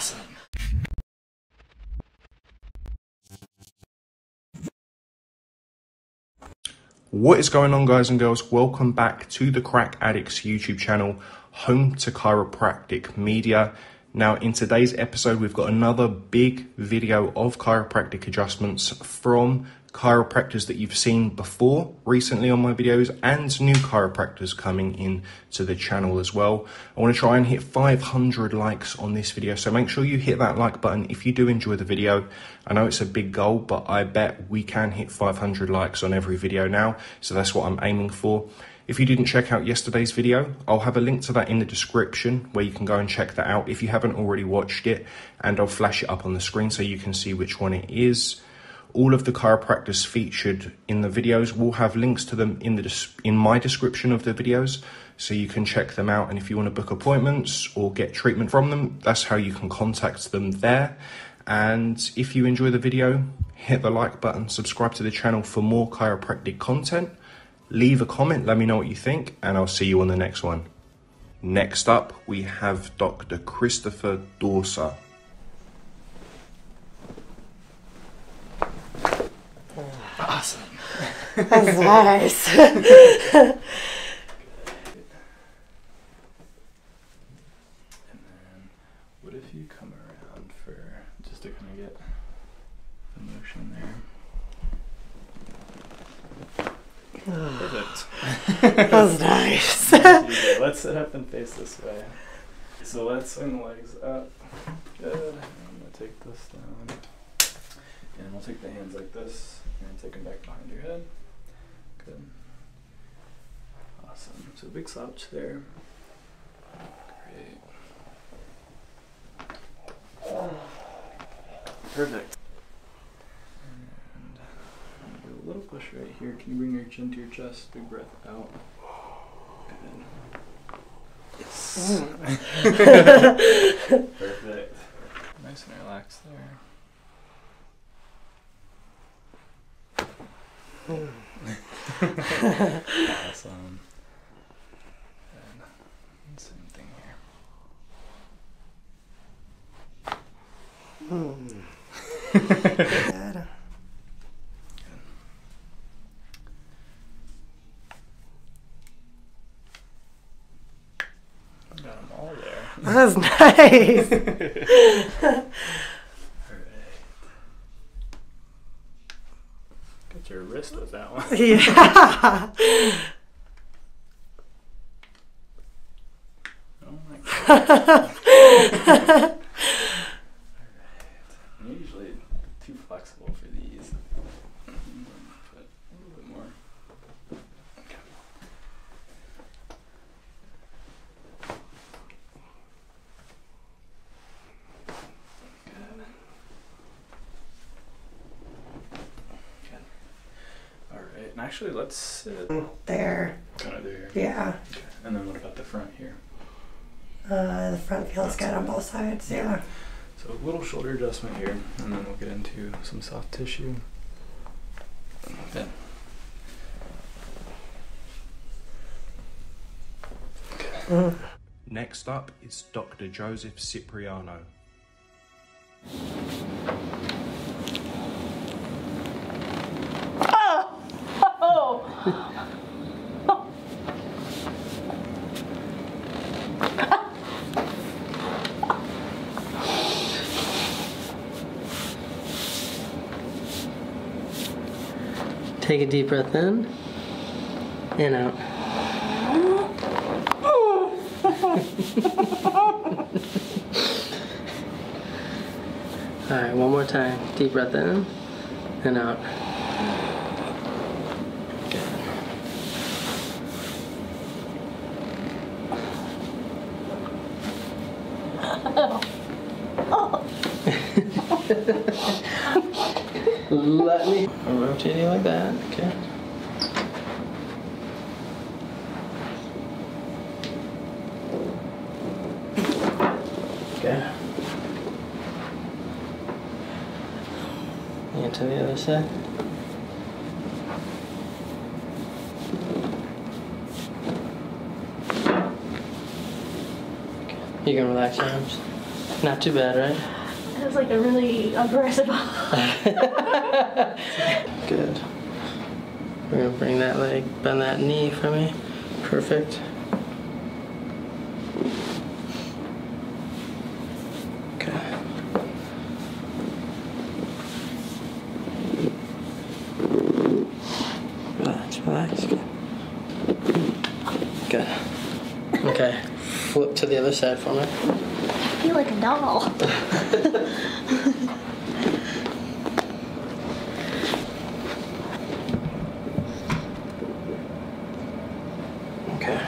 Awesome. What is going on, guys and girls? Welcome back to the CrackAddictz YouTube channel, home to chiropractic media. Now, in today's episode, we've got another big video of chiropractic adjustments from chiropractors that you've seen before recently on my videos and new chiropractors coming in to the channel as well. I want to try and hit 500 likes on this video, so make sure you hit that like button if you do enjoy the video. I know it's a big goal, but I bet we can hit 500 likes on every video now, so that's what I'm aiming for. If you didn't check out yesterday's video, I'll have a link to that in the description where you can go and check that out if you haven't already watched it, and I'll flash it up on the screen so you can see which one it is. All of the chiropractors featured in the videos will have links to them in the in my description of the videos, so you can check them out. And if you want to book appointments or get treatment from them, that's how you can contact them there. And if you enjoy the video, hit the like button, subscribe to the channel for more chiropractic content. Leave a comment, let me know what you think, and I'll see you on the next one. Next up, we have Dr. Christopher Dorser. Awesome. That's nice. And then, what if you come around for just to kind of get the motion there? Perfect. That's nice. Let's sit up and face this way. So let's swing the legs up. Good. I'm gonna take this down. And we'll take the hands like this and take them back behind your head. Good. Awesome. So big slouch there. Great. Perfect. And do a little push right here. Can you bring your chin to your chest? Big breath out. Good. Yes. Mm. Perfect. Nice and relaxed there. Awesome. Um, and same thing here. Good. Got them all there. That's nice. Alright. Got your wrist with that one. Yeah. Oh my god. I'm usually too flexible for these. But a little bit more. Okay. Good. Good. Alright, and actually let's sit There. kind of there. Yeah. Okay. And then what about the front here? Uh, the front feels good on both sides. Yeah. So a little shoulder adjustment here, and then we'll get into some soft tissue. Okay. Mm. Next up is Dr. Joseph Cipriano. Take a deep breath in and out. All right, one more time. Deep breath in and out. Let me rotate you like that. Okay. Okay. And to the other side. You can relax your arms. Not too bad, right? Like a really aggressive. Good. We're gonna bring that leg, bend that knee for me. Perfect. Okay. Relax, relax. Good. Good. Okay. Flip to the other side for me. I feel like a doll. Okay.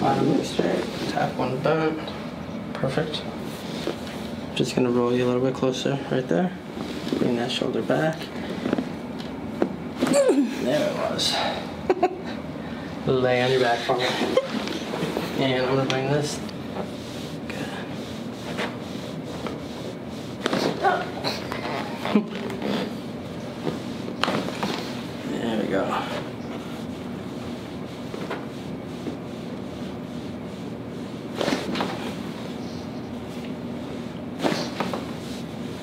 Bottom leg straight, top one bent. Perfect. Just gonna roll you a little bit closer right there. Bring that shoulder back. There it was. Lay on your back for me. And I'm gonna bring this. Good. There we go.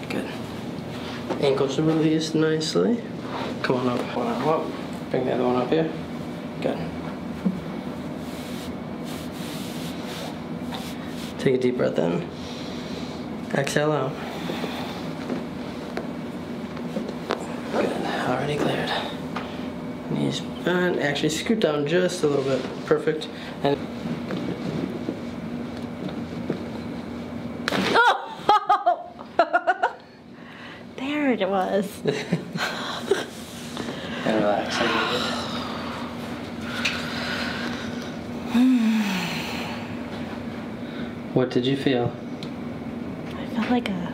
Good. Ankles are released nicely. Come on up. Up. Bring the other one up here. Good. Take a deep breath in. Exhale out. Good. Already cleared. Knees bent. Actually, scoot down just a little bit. Perfect. And There it was. and relax. I get it. What did you feel? I felt like a.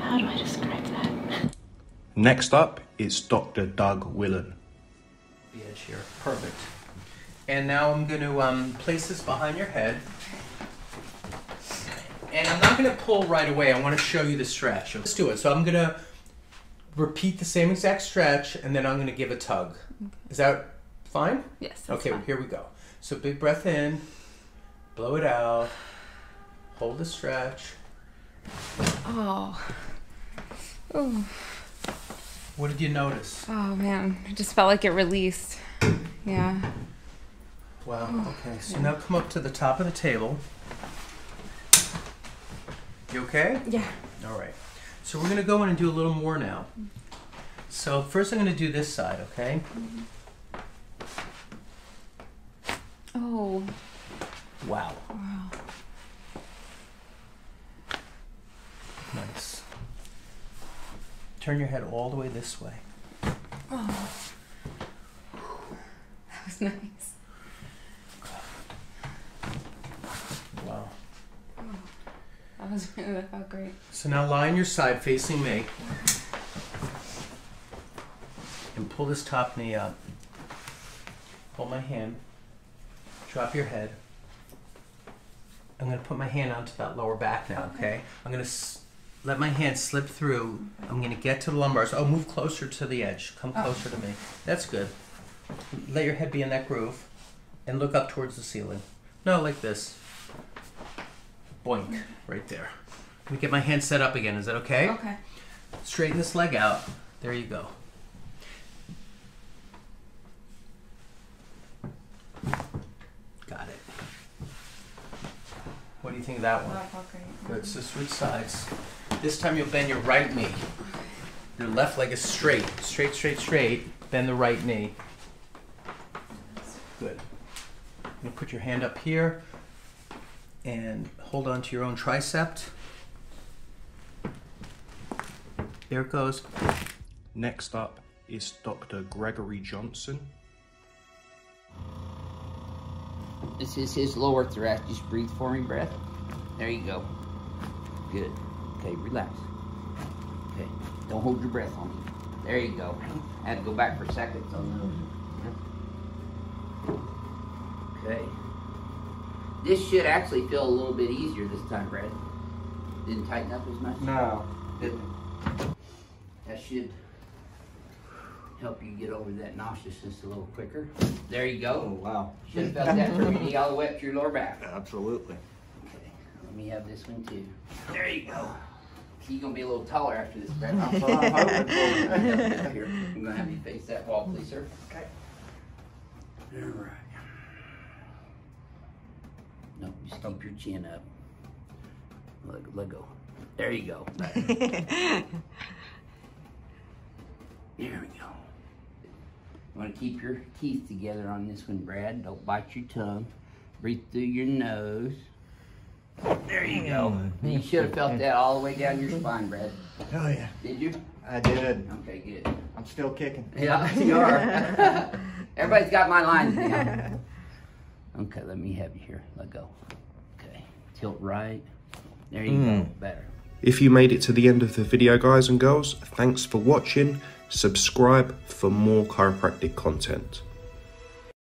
How do I describe that? Next up is Dr. Doug Willen. the edge here. Perfect. And now I'm going to um, place this behind your head. And I'm not going to pull right away. I want to show you the stretch. Let's do it. So I'm going to repeat the same exact stretch, and then I'm going to give a tug. Okay. Is that fine? Yes. Okay, fine. here we go. So big breath in, blow it out, hold the stretch. Oh. Oh. What did you notice? Oh man, it just felt like it released. Yeah. Wow. Oh, okay. So now come up to the top of the table. You okay? Yeah. All right. So we're going to go in and do a little more now. So first I'm going to do this side, okay? Oh. Wow. Wow. Nice. Turn your head all the way this way. Oh. That was nice. Wow. Oh. That was that felt great. So now lie on your side facing me. And pull this top knee up. Hold my hand. Drop your head. I'm going to put my hand onto that lower back now, okay? I'm going to s- let my hand slip through. I'm going to get to the lumbars. Oh, move closer to the edge. Come Oh. closer to me. That's good. Let your head be in that groove and look up towards the ceiling. No, like this. Boink, right there. Let me get my hand set up again. Is that okay? Okay. Straighten this leg out. There you go. Got it. What do you think of that one? That felt great. Good. So switch sides. This time you'll bend your right knee. Your left leg is straight. Straight, straight, straight. Bend the right knee. Good. You put your hand up here and hold on to your own tricep. There it goes. Next up is Dr. Gregory Johnson. This is his lower thoracic. Just breathe for me, breath. There you go. Good. Okay, relax. Okay, don't hold your breath on me. There you go. I had to go back for a second. So. Okay. This should actually feel a little bit easier this time, Brad. Didn't tighten up as much. No. Didn't. That should help you get over that nauseousness a little quicker. There you go. Oh, wow. Should have felt that from your all the way up to your lower back. Absolutely. Okay, Let me have this one too. There you go. See, you're gonna be a little taller after this, Brett. That's what I'm hoping for. Here, I'm gonna have you face that wall, please, sir. Okay. All right. No, just keep your chin up. Let, let go. There you go. there we go. You want to keep your teeth together on this one, Brad. Don't bite your tongue. Breathe through your nose. There you go. Oh, you should have felt that all the way down your spine, Brad. Oh yeah, Did you? I did. Okay, good. I'm still kicking. Yeah, you are. Everybody's got my lines down. Okay, let me have you here. Let go. Okay, tilt right. There you hmm. go. Better. If you made it to the end of the video, guys and girls, thanks for watching. Subscribe for more chiropractic content.